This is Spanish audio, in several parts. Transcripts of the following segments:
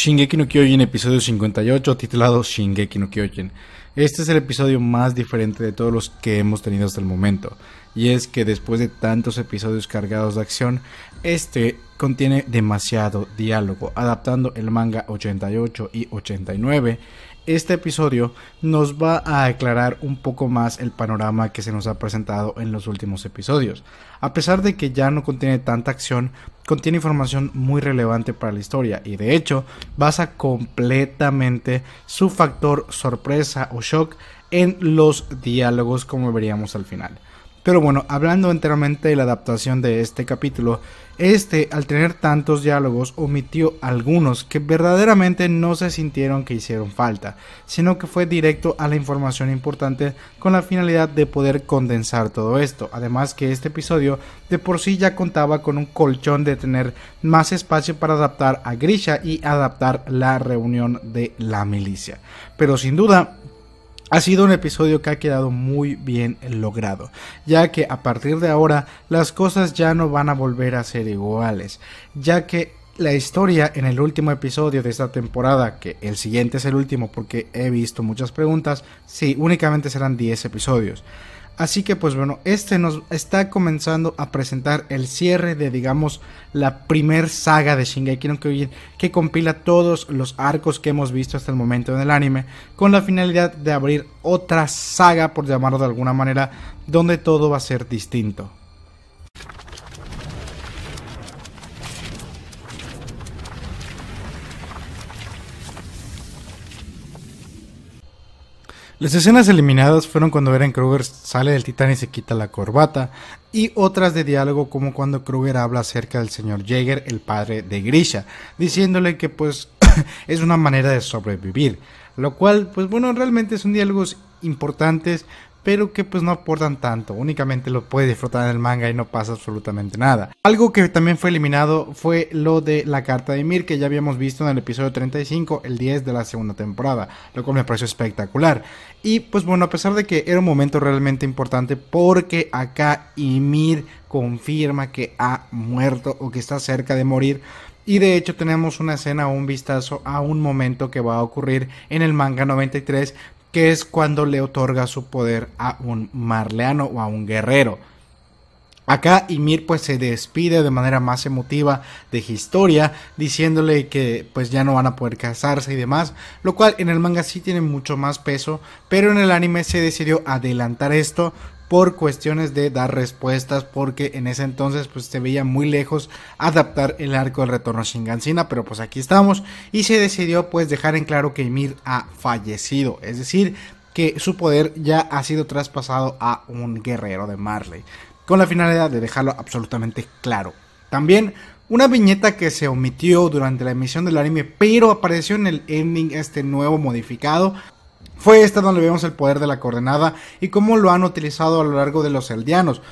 Shingeki no Kyojin episodio 58 titulado Shingeki no Kyojin. Este es el episodio más diferente de todos los que hemos tenido hasta el momento. Y es que después de tantos episodios cargados de acción, este contiene demasiado diálogo, adaptando el manga 88 y 89 este episodio nos va a aclarar un poco más el panorama que se nos ha presentado en los últimos episodios. A pesar de que ya no contiene tanta acción, contiene información muy relevante para la historia y de hecho basa completamente su factor sorpresa o shock en los diálogos como veríamos al final. Pero bueno, hablando enteramente de la adaptación de este capítulo, este, al tener tantos diálogos, omitió algunos que verdaderamente no se sintieron que hicieron falta, sino que fue directo a la información importante con la finalidad de poder condensar todo esto. Además que este episodio de por sí ya contaba con un colchón de tener más espacio para adaptar a Grisha y adaptar la reunión de la milicia. Pero sin duda, ha sido un episodio que ha quedado muy bien logrado, ya que a partir de ahora las cosas ya no van a volver a ser iguales, ya que la historia en el último episodio de esta temporada, que el siguiente es el último porque he visto muchas preguntas, sí, únicamente serán 10 episodios. Así que pues bueno, este nos está comenzando a presentar el cierre de digamos la primer saga de Shingeki no Kyojin que compila todos los arcos que hemos visto hasta el momento en el anime con la finalidad de abrir otra saga por llamarlo de alguna manera donde todo va a ser distinto. Las escenas eliminadas fueron cuando Eren Kruger sale del titán y se quita la corbata, y otras de diálogo como cuando Kruger habla acerca del señor Jaeger, el padre de Grisha, diciéndole que pues es una manera de sobrevivir, lo cual pues bueno, realmente son diálogos importantes, pero que pues no aportan tanto, únicamente lo puedes disfrutar en el manga y no pasa absolutamente nada. Algo que también fue eliminado fue lo de la carta de Mir que ya habíamos visto en el episodio 35, el 10 de la segunda temporada, lo cual me pareció espectacular. Y pues bueno, a pesar de que era un momento realmente importante porque acá Ymir confirma que ha muerto o que está cerca de morir, y de hecho tenemos una escena o un vistazo a un momento que va a ocurrir en el manga 93 que es cuando le otorga su poder a un marleano o a un guerrero. Acá Ymir pues se despide de manera más emotiva de Historia, diciéndole que pues ya no van a poder casarse y demás, lo cual en el manga sí tiene mucho más peso, pero en el anime se decidió adelantar esto por cuestiones de dar respuestas, porque en ese entonces pues se veía muy lejos adaptar el arco del retorno Shingansina, pero pues aquí estamos y se decidió pues dejar en claro que Ymir ha fallecido, es decir, que su poder ya ha sido traspasado a un guerrero de Marley, con la finalidad de dejarlo absolutamente claro. También una viñeta que se omitió durante la emisión del anime, pero apareció en el ending este nuevo modificado, fue esta donde vemos el poder de la coordenada y cómo lo han utilizado a lo largo de los eldianos,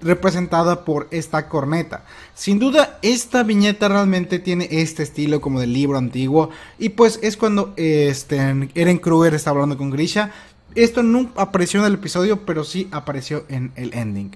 representada por esta corneta. Sin duda, esta viñeta realmente tiene este estilo como del libro antiguo y pues es cuando este, Eren Kruger está hablando con Grisha. Esto no apareció en el episodio, pero sí apareció en el ending.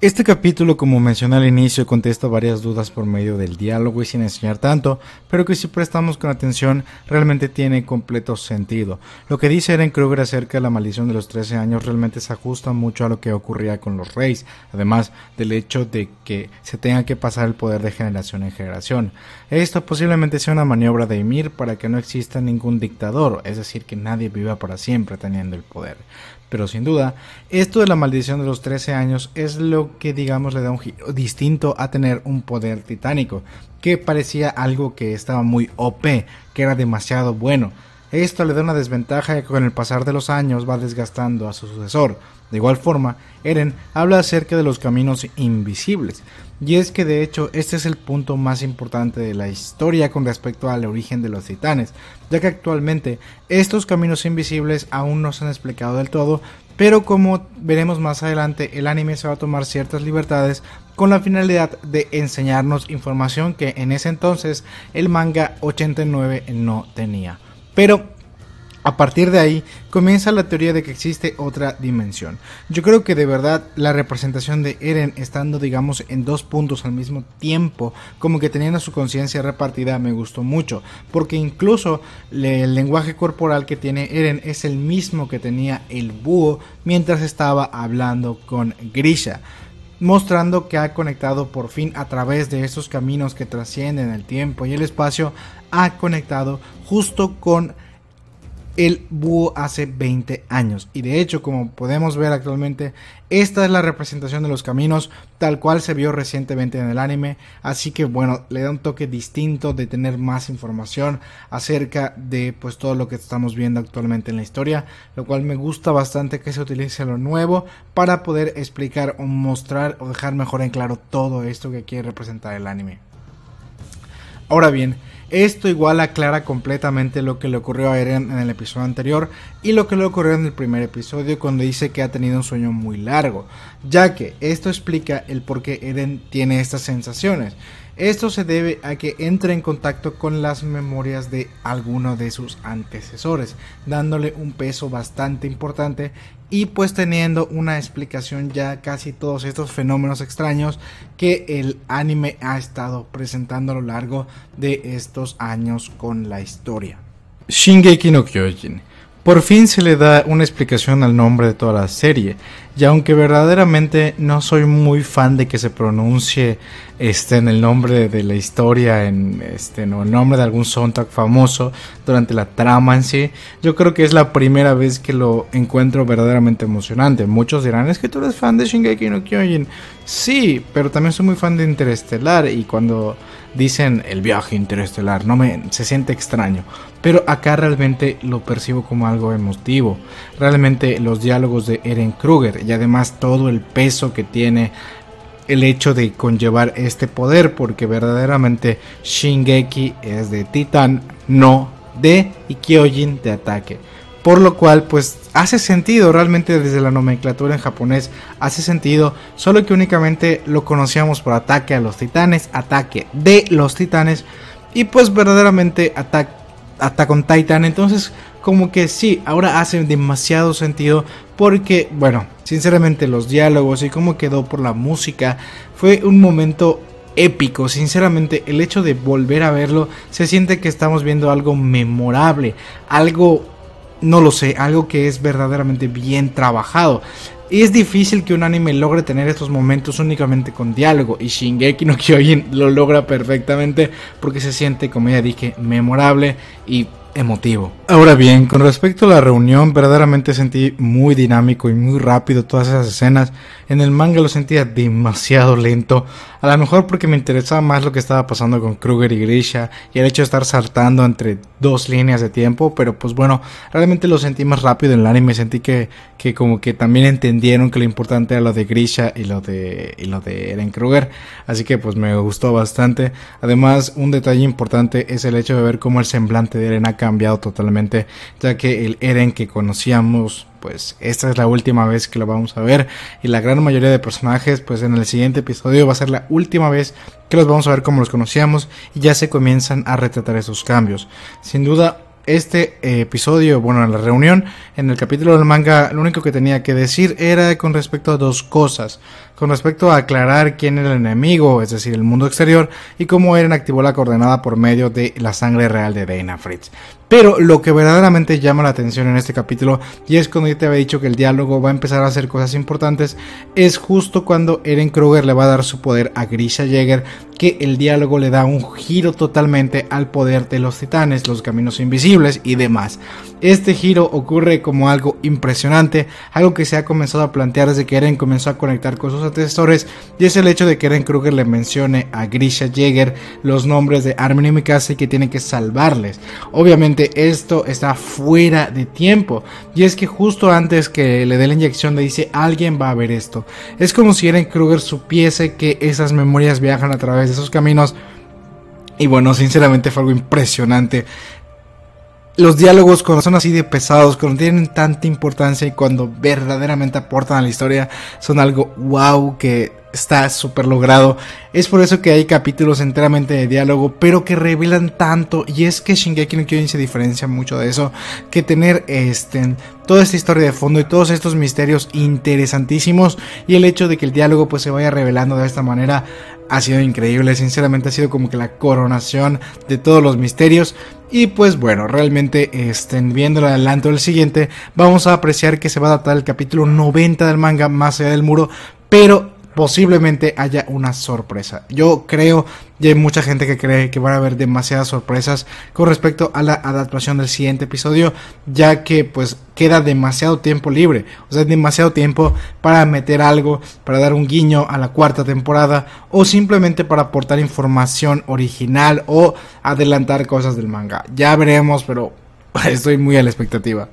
Este capítulo, como mencioné al inicio, contesta varias dudas por medio del diálogo y sin enseñar tanto, pero que si prestamos con atención realmente tiene completo sentido. Lo que dice Eren Kruger acerca de la maldición de los 13 años realmente se ajusta mucho a lo que ocurría con los reyes, además del hecho de que se tenga que pasar el poder de generación en generación. Esto posiblemente sea una maniobra de Ymir para que no exista ningún dictador, es decir, que nadie viva para siempre teniendo el poder. Pero sin duda, esto de la maldición de los 13 años es lo que digamos le da un giro distinto a tener un poder titánico, que parecía algo que estaba muy OP, que era demasiado bueno. Esto le da una desventaja que con el pasar de los años va desgastando a su sucesor. De igual forma, Eren habla acerca de los caminos invisibles, y es que de hecho este es el punto más importante de la historia con respecto al origen de los titanes, ya que actualmente estos caminos invisibles aún no se han explicado del todo, pero como veremos más adelante el anime se va a tomar ciertas libertades con la finalidad de enseñarnos información que en ese entonces el manga 89 no tenía. Pero A partir de ahí comienza la teoría de que existe otra dimensión. Yo creo que de verdad la representación de Eren estando digamos en dos puntos al mismo tiempo, como que teniendo su conciencia repartida, me gustó mucho, porque incluso el lenguaje corporal que tiene Eren es el mismo que tenía el búho mientras estaba hablando con Grisha mostrando que ha conectado por fin a través de esos caminos que trascienden el tiempo y el espacio, ha conectado justo con el búho hace 20 años. Y de hecho, como podemos ver actualmente, esta es la representación de los caminos tal cual se vio recientemente en el anime. Así que bueno, le da un toque distinto de tener más información acerca de pues todo lo que estamos viendo actualmente en la historia. Lo cual me gusta bastante que se utilice lo nuevo para poder explicar o mostrar o dejar mejor en claro todo esto que quiere representar el anime. Ahora bien, esto igual aclara completamente lo que le ocurrió a Eren en el episodio anterior y lo que le ocurrió en el primer episodio cuando dice que ha tenido un sueño muy largo, ya que esto explica el por qué Eren tiene estas sensaciones. Esto se debe a que entra en contacto con las memorias de alguno de sus antecesores, dándole un peso bastante importante y pues teniendo una explicación ya casi todos estos fenómenos extraños que el anime ha estado presentando a lo largo de estos años con la historia. Shingeki no Kyojin por fin se le da una explicación al nombre de toda la serie, y aunque verdaderamente no soy muy fan de que se pronuncie este en el nombre de la historia, en este el nombre de algún soundtrack famoso durante la trama en sí, yo creo que es la primera vez que lo encuentro verdaderamente emocionante. Muchos dirán, "Es que tú eres fan de Shingeki no Kyojin." Sí, pero también soy muy fan de Interestelar y cuando dicen el viaje interestelar, no me se siente extraño, pero acá realmente lo percibo como algo emotivo. Realmente los diálogos de Eren Kruger y además todo el peso que tiene el hecho de conllevar este poder, porque verdaderamente Shingeki es de Titán, no de Kyojin de ataque. Por lo cual, pues hace sentido realmente desde la nomenclatura en japonés, hace sentido, solo que únicamente lo conocíamos por ataque a los titanes, ataque de los titanes, y pues verdaderamente ataque Attack on Titan. Entonces, como que sí, ahora hace demasiado sentido porque, bueno, sinceramente los diálogos y cómo quedó por la música fue un momento épico. Sinceramente, el hecho de volver a verlo, se siente que estamos viendo algo memorable, algo, no lo sé, algo que es verdaderamente bien trabajado. Y es difícil que un anime logre tener estos momentos únicamente con diálogo. Y Shingeki no Kyojin lo logra perfectamente porque se siente, como ya dije, memorable y emotivo. Ahora bien, con respecto a la reunión, verdaderamente sentí muy dinámico y muy rápido todas esas escenas. En el manga lo sentía demasiado lento, a lo mejor porque me interesaba más lo que estaba pasando con Kruger y Grisha y el hecho de estar saltando entre dos líneas de tiempo, pero pues bueno, realmente lo sentí más rápido en el anime, sentí que, que como que también entendieron que lo importante era lo de Grisha y lo de, y lo de Eren Kruger, así que pues me gustó bastante. Además, un detalle importante es el hecho de ver cómo el semblante de Eren ha cambiado totalmente, ya que el Eren que conocíamos pues esta es la última vez que lo vamos a ver y la gran mayoría de personajes pues en el siguiente episodio va a ser la última vez que los vamos a ver como los conocíamos y ya se comienzan a retratar esos cambios. Sin duda este eh, episodio, bueno, en la reunión, en el capítulo del manga, lo único que tenía que decir era con respecto a dos cosas con respecto a aclarar quién era el enemigo, es decir, el mundo exterior, y cómo Eren activó la coordenada por medio de la sangre real de Dana Fritz. Pero lo que verdaderamente llama la atención en este capítulo, y es cuando yo te había dicho que el diálogo va a empezar a hacer cosas importantes, es justo cuando Eren Kruger le va a dar su poder a Grisha Jäger, que el diálogo le da un giro totalmente al poder de los titanes, los caminos invisibles y demás. Este giro ocurre como algo impresionante, algo que se ha comenzado a plantear desde que Eren comenzó a conectar con sus antecesores, y es el hecho de que Eren Kruger le mencione a Grisha Jäger los nombres de Armin y Mikasa y que tiene que salvarles. Obviamente esto está fuera de tiempo, y es que justo antes que le dé la inyección le dice alguien va a ver esto. Es como si Eren Kruger supiese que esas memorias viajan a través de esos caminos. Y bueno, sinceramente fue algo impresionante los diálogos cuando son así de pesados, cuando tienen tanta importancia y cuando verdaderamente aportan a la historia, son algo wow que está súper logrado. Es por eso que hay capítulos enteramente de diálogo, pero que revelan tanto. Y es que Shingeki no Kyojin se diferencia mucho de eso. Que tener este, toda esta historia de fondo y todos estos misterios interesantísimos. Y el hecho de que el diálogo pues se vaya revelando de esta manera ha sido increíble. Sinceramente ha sido como que la coronación de todos los misterios. Y pues bueno, realmente estén viendo el adelanto del siguiente, vamos a apreciar que se va a adaptar el capítulo 90 del manga más allá del muro, pero posiblemente haya una sorpresa. Yo creo, y hay mucha gente que cree que van a haber demasiadas sorpresas con respecto a la adaptación del siguiente episodio, ya que pues queda demasiado tiempo libre, o sea, demasiado tiempo para meter algo, para dar un guiño a la cuarta temporada o simplemente para aportar información original o adelantar cosas del manga. Ya veremos, pero estoy muy a la expectativa.